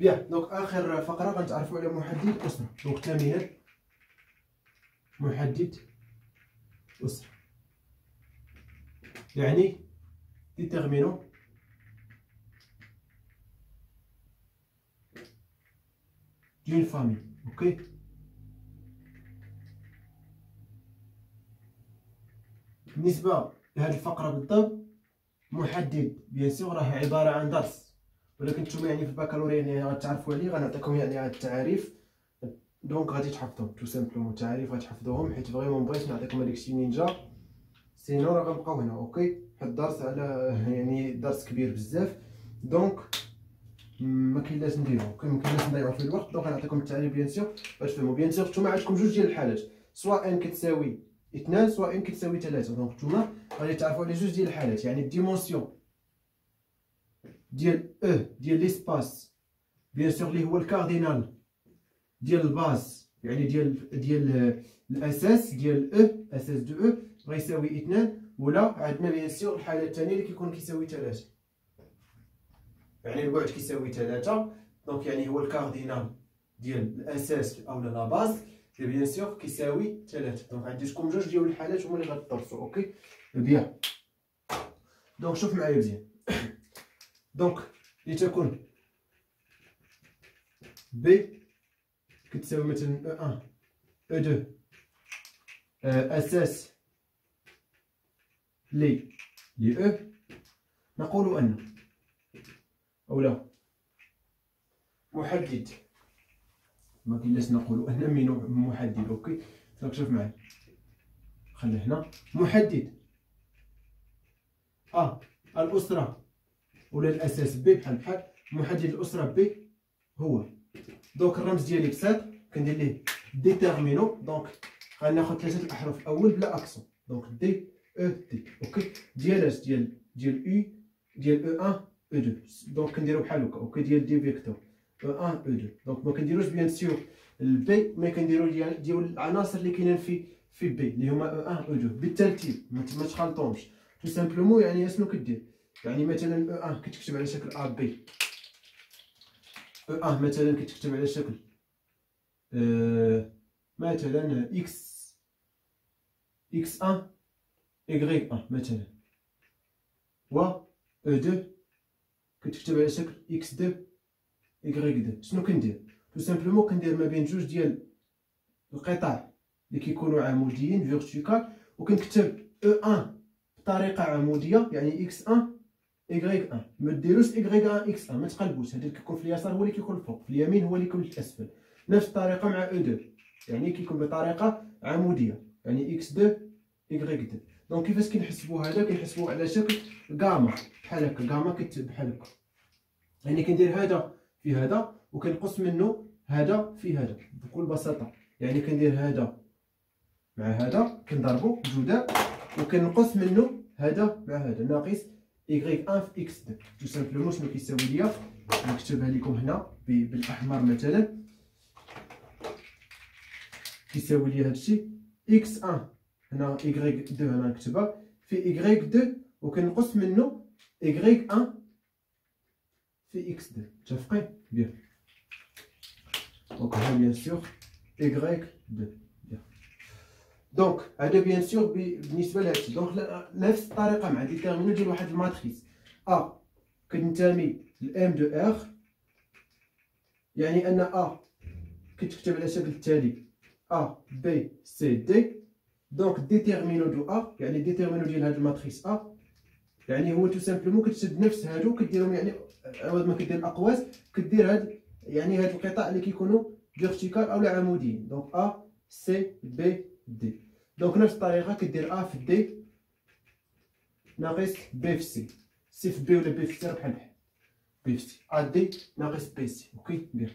bien donc آخر فقرة غنتعرفوا على محدد أسرة. donc ثانيا محدد أسرة. يعني déterminant d'une famille OK بالنسبة لهذه الفقرة بالضبط محدد. bien sûr راه عبارة عن درس. ولكن نتوما يعني في البكالوريا يعني غتعرفوا عليه غنعطيكم يعني التعاريف donc غادي تحفظهم tout simplement التعاريف غتحفظوهم حيت vraiment بغيت نعطيكم هذاك الشيء نينجا. sinon راه غنبقاو هنا OK واحد الدرس على يعني درس كبير بزاف. donc ما كاين لاش نديرو OK كاين لاش نضيعو في الوقت. donc غنعطيكم التعريف bien sûr باش تفهموا. bien sûr نتوما عندكم جوج ديال الحالات. سواء كتساوي اثنان سواء كتساوي ثلاثة. donc نتوما غادي تعرفوا على جوج ديال الحالات. يعني ال dimension ديال E ديال l'espace bien sûr اللي هو الكاردينال. ديال ال base يعني ديال ديال الأساس ديال أو أساس de E غيساوي إثنان ولا عندنا bien sûr الحالة الثانية اللي كيكون كيساوي ثلاثة. يعني البعد كيساوي ثلاثة. donc يعني هو الكاردينال ديال الأساس أو لا باز بيان سور كيساوي ثلاثة. دونك تكون جوج ديال الحالات هما اللي غتدرسوا أوكي بيان. دونك شوف معايا مزيان دونك لتكون بي كتساوي مثلا أو ان أو دو أساس لي لي أو نقول أن. اولا محدد. ما كاينلاش نقولوا أن من محدد أوكي؟ دونك شوف معايا. خلي هنا. محدد. ا الأسرة. ولا الاساس بي بحال بحال محدد الأسرة بي هو. دونك الرمز ديالي بساط كندير ليه ديتيرمينو دونك غناخد ثلاثة الأحرف الأول بلا اكسون دونك دي أو دي أوكي ديال اش ديال ديال e ديال e 1 e 2 donc كنديرو بحال هكا. OK ديال des vecteurs e 1 e 2 donc ما كنديروش bien sûr ال B mais كنديرو ديال ديال العناصر اللي كاينين في في B اللي هما e 1 e 2 بالترتيب ما تخلطهمش tout simplement يعني شنو كدير يعني مثلا e 1 كتكتب على شكل a b e 1 مثلا كتكتب على شكل آه مثلا x إكس 1 ايغريك 1 مثلا. و e 2 كتكتب على شكل إكس 2 ايغريك 2 شنو كندير؟ tout simplement كندير ما بين جوج ديال القطع اللي كيكونوا عموديين verticale وكنكتب e 1 بطريقة عمودية يعني إكس 1 ايغريك 1 ما ديروش ايغريك 1 إكس 1 ما تقلبوش هذا كيكون في اليسار هو اللي كيكون الفوق في اليمين هو اللي كيكون الاسفل نفس الطريقة مع e 2 يعني كيكون بطريقه عموديه يعني x 2 y 2 donc كيفاش كنحسبوا هذا كنحسبوه على شكل غاما بحال هكا غاما كتب بحال هكا يعني كندير هذا في هذا وكنقص منه هذا في هذا بكل بساطه يعني كندير هذا مع هذا كنضربو بجداء وكنقص منه هذا مع هذا ناقص y 1 في x 2 tout simplement شنو كيساوي ليا نكتبها لكم هنا بالاحمر مثلا كيساوي ليا هادشي x 1 هنا y 2 هنا نكتبها في y 2 وكنقص منه y 1 في x 2 متفقين bien donc هنا bien sûr y 2 bien donc هذا bien sûr بالنسبة لهادشي donc نفس الطريقة مع déterminant ديال واحد ال matrice A كتنتمي ل M deux R يعني ان A كتكتب على الشكل التالي a b c d donc déterminant de A يعني déterminant ديال هاد ال matrice A يعني هو tout simplement كتشد نفس هادو كديرهم يعني عوض ما كدير الاقواس كدير هاد يعني هاد القطع اللي كيكونوا verticales اولا عموديين donc a c b d donc نفس الطريقة كدير a في d ناقص b في c c في b ولا b في c بحال بحال b في c a d ناقص b c OK bien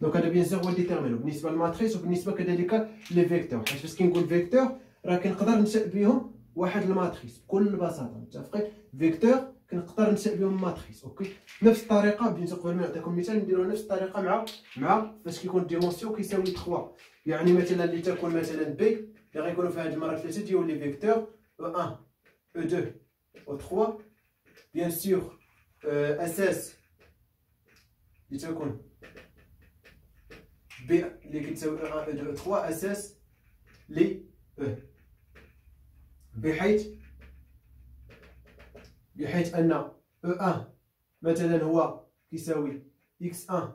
donc هذا bien sûr هو déterminant بالنسبة لل matrice وبالنسبه كذلك les vecteurs حيت فاش كنقول vecteur راه كنقدر ننشا بهم واحد ال matrice بكل بساطه متفقين vecteur كنقدر ننشا بهم matrice OK؟ نفس الطريقة بغيت قبل ما نعطيكم مثال نديرو نفس الطريقة مع مع فاش كيكون dimension كيساوي 3 يعني مثلا اللي تكون مثلا B اللي غيكونوا في هذه المرة ثلاثة ديال les vecteurs u 1 u 2 u 3 bien sûr أساس اللي تكون B اللي كتساوي u 1 u 2 u 3 أساس لي أو بحيث بحيث أن u 1 مثلا هو كيساوي x 1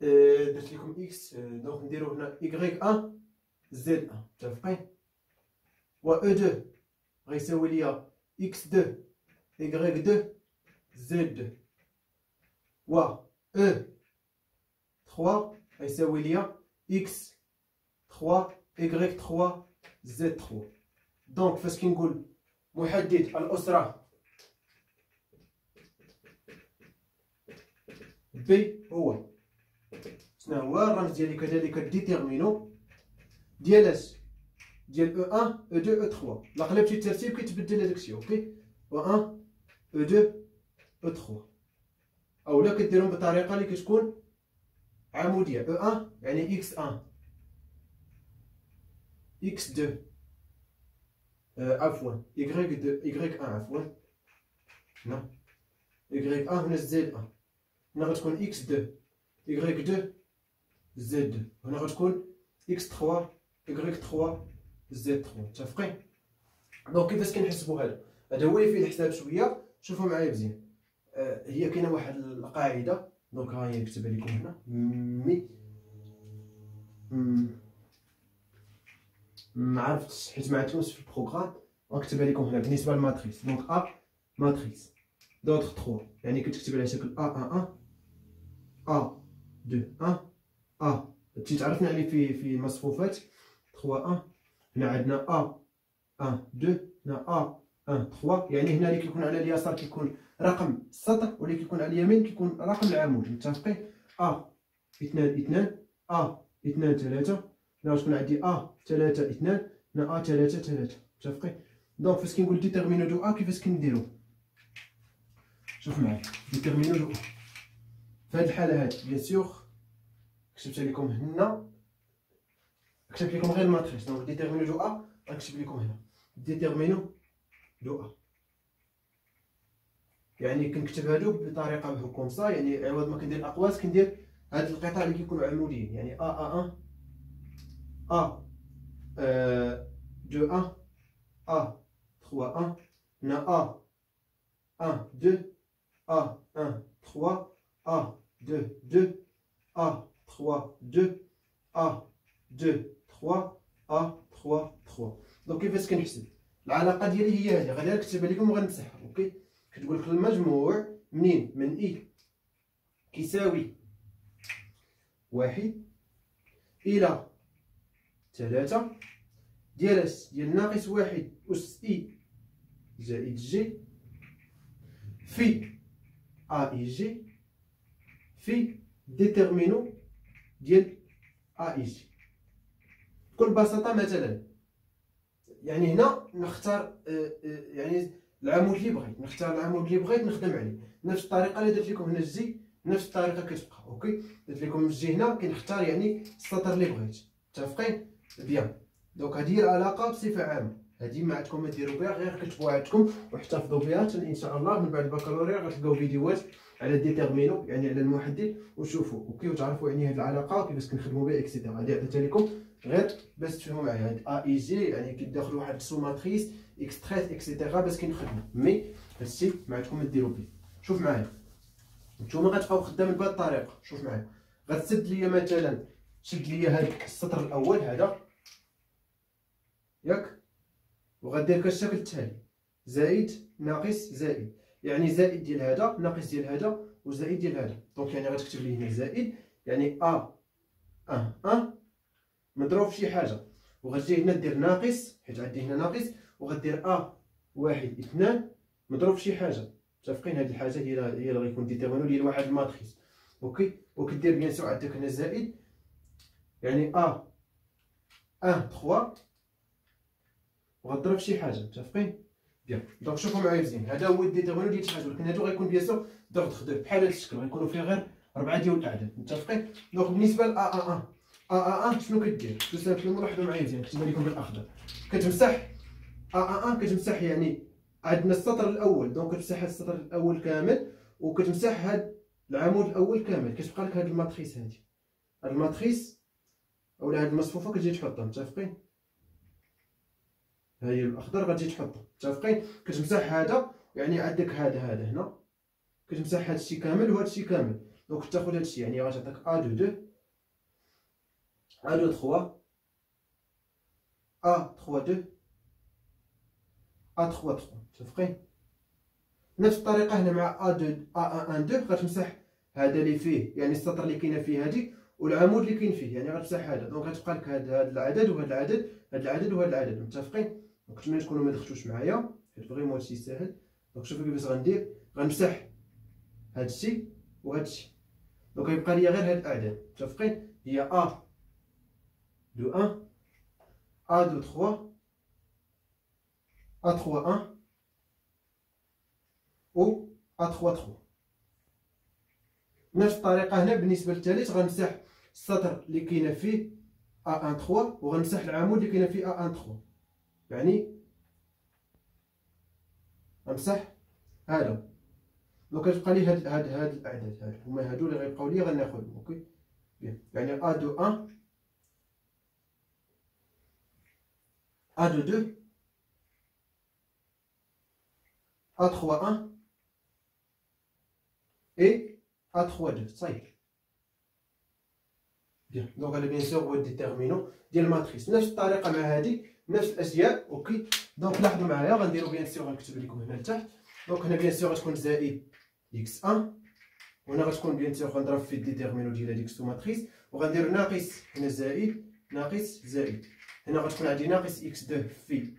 درت لكم x donc نديرو هنا y 1 z 1 متفقين و u 2 غيساوي ليا إكس 2 y 2 زد 2 و أو 3 غيساوي ليا x 3 y 3 z 3 donc فاش كنقول محدد الأسرة B هو شنو هو الرمز ديالي كذلك déterminant ديال اش ديال u 1 u 2 u 3 لا قلبتي الترتيب كيتبدل هذاك الشيء OK u 1 u 2 u 3 اولا كديرهم بطريقه اللي كتكون عموديه أو 1 يعني إكس 1 إكس 2 عفوا يغريك 2 يغريك 1 عفوا هنا يغريك 1 هنا زد 1 هنا غتكون إكس 2 يغريك 2 زد 2 هنا غتكون إكس 3 يغريك 3 زد 3 متفقين؟ donc كيفاش كنحسبوا هذا؟ هذا هو اللي فيه الحساب شوية. شوفوا معايا مزيان. آه هي كاينة واحد القاعدة. donc ها هي مكتوبه لكم هنا. mais ما عرفتش حيت ما عرفتوش في ال programme. غنكتبها لكم هنا. بالنسبة لل matrice donc A matrice d'ordre 3 يعني كتكتب على شكل a 1 1 a 2 1 ا تي تعرفنا عليه في في المصفوفات 3 1 هنا عندنا a 1 2 هنا a 1 3 يعني هنا اللي كيكون على اليسار كيكون رقم السطر واللي كيكون على اليمين كيكون رقم العمود. متفقين؟ a 2 2 a 2 3 هنا غتكون عندي a 3 2 هنا a 3 3 متفقين؟ donc فاش كنقول déterminant de A كيفاش كنديرو؟ شوف معايا. déterminant de A في هاد الحالة هادي bien sûr كتبت لكم هنا. كتبت لكم غير ال matrice donc déterminant de A غنكتب لكم هنا. déterminant de A يعني كنكتب هادو بطريقة بحال comme ça يعني عوض ما كندير الاقواس كندير هاد القطع اللي كيكونوا عموديين يعني a a 1 a 2 1 a 3 1 هنا a 1 2 a 1 3 a 2 2 a 3 2 a 2 3 a 3 3 donc كيفاش كنحسب العلاقة ديالي هي هذه. غادي نكتبها لكم وغنمسحها OK؟ كتقول لك المجموع منين من i كيساوي واحد إلى ثلاثة. ديال اش ديال ناقص واحد أس i زائد j في a i j في déterminant ديال A i j بكل بساطة مثلا يعني هنا نختار آه، آه، يعني العمود اللي بغيت نختار العمود اللي بغيت نخدم عليه. نفس الطريقة اللي درت لكم هنا ال j نفس الطريقة كتبقى OK؟ درت لكم ال j هنا كنختار يعني السطر اللي بغيت. متفقين؟ bien. donc هذه هي العلاقة بصفة عامة. هذه ما عندكم ما ديروا بها غير كتبوها عندكم واحتفظوا بها إن شاء الله من بعد البكالوريا غتلقاو فيديوهات على déterminant يعني على المحدد وتشوفوا OK وتعرفوا يعني هذه العلاقة وكيفاش كنخدموا بها et cetera هذه عطيتها لكم. غير باش تفهموا معايا هاد a i j يعني كيدخلوا واحد ال sous-matrice extraite et cetera باش كنخدموا. mais هادشي ما عندكم ديروا به شوف معايا. نتوما غتبقاو خدامين بهاد الطريقة شوف معايا. غتسد ليا مثلا شد ليا هاد السطر الأول هذا. ياك. وغدير كالشكل التالي. زائد ناقص زائد يعني زائد ديال هذا ناقص ديال هذا وزائد ديال هذا. donc يعني غتكتب لي هنا زائد يعني a un un مضروب في شي حاجة. وغتجي هنا دير ناقص حيت عندي هنا ناقص وغدير a واحد اثنان مضروب في شي حاجة. متفقين؟ هذه الحاجة هي هي اللي غيكون déterminant ديال واحد ال matrice OK وكدير bien sûr عندك هنا زائد. يعني a un 3 وغضرب شي حاجة. متفقين؟ bien donc شوفوا معايا مزيان هذا هو ال déterminant ديال شي حاجة ولكن هادو غيكون bien sûr ضغط بحال هذا الشكل غيكونوا فيه غير اربعه ديال الاعداد متفقين donc بالنسبة ل ا ا ا ا شنو كدير tout simplement لاحظوا معايا مزيان كتبها لكم بالاخضر كتمسح ا ا ا كتمسح يعني عندنا السطر الأول donc كتمسح هاد السطر الأول كامل وكتمسح هاد العمود الأول كامل كتبقى لك هاد ال matrice هادي هاد ال matrice اولا هاد المصفوفه كتجي تحطها متفقين ها هي الأخضر غتجي تحطها متفقين؟ كتمسح هذا يعني عندك هذا هذا هنا. كتمسح هادشي كامل وهادشي كامل. donc تاخذ هادشي يعني غتعطيك أ دو دو. أ دو تخوا. أ تخوا دو. أ تخوا تخوا متفقين؟ نفس الطريقة هنا مع a deux a un deux. غتمسح هذا اللي فيه يعني السطر اللي كاينة فيه هذه والعمود اللي كاين فيه يعني غتمسح هذا. donc غتبقى لك هذا العدد وهذا العدد هذا العدد وهذا العدد متفقين؟ نتمنى تكونوا ما دخلتوش معايا حيت vraiment هادشي ساهل donc شوفوا كيفاش غندير غنمسح هادشي وهادشي donc يبقى لي غير هاد الاعداد متفقين هي ا دو 1 ا دو 3 ا 3 1 و ا 3 3 نفس الطريقة هنا بالنسبة للثالث غنمسح السطر اللي كاينة فيه a 1 3 وغنمسح العمود اللي كاينة فيه a 1 3 يعني غنمسح هذا. donc كتبقى لي هاد هاد هاد الأعداد هادو هما هادو اللي غيبقاو لي غناخذهم OK؟ يعني ا دو 1 ا دو 2 ا 3 1 اي ا 3 2 صايب bien donc هذا bien sûr هو ال déterminant ديال ال matrice نفس الطريقة مع هادي نفس الأشياء. OK. donc لاحظوا معايا غنديرو bien sûr غنكتب لكم هنا لتحت. donc هنا bien sûr غتكون زائد x un. وهنا غتكون bien sûr غنضرب في ال déterminant ديال هاديك ال sous-matrice وغندير ناقص هنا زائد ناقص زائد. هنا غتكون عندي ناقص x deux في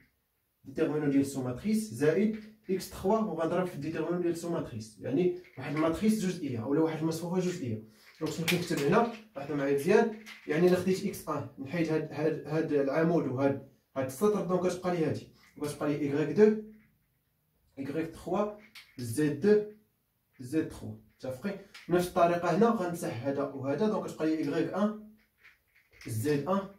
déterminant ديال ال sous-matrice زائد x 3 وغنضرب في ال déterminant ديال ال sous-matrice يعني واحد ال matrice جزئيه اولا واحد المصفوفة جزئيه donc شنو كنكتب هنا لاحظوا معايا مزيان. يعني إلا خديت x un نحيد هاد هاد هاد العمود وهاد هاد السطر donc كتبقى لي هادي؟ وكتبقى لي ايكغيك 2 ايكغيك 3 زد 2 زد 3 متفقين؟ نفس الطريقة هنا غنمسح هذا وهذا. donc كتبقى لي ايكغيك 1 زد 1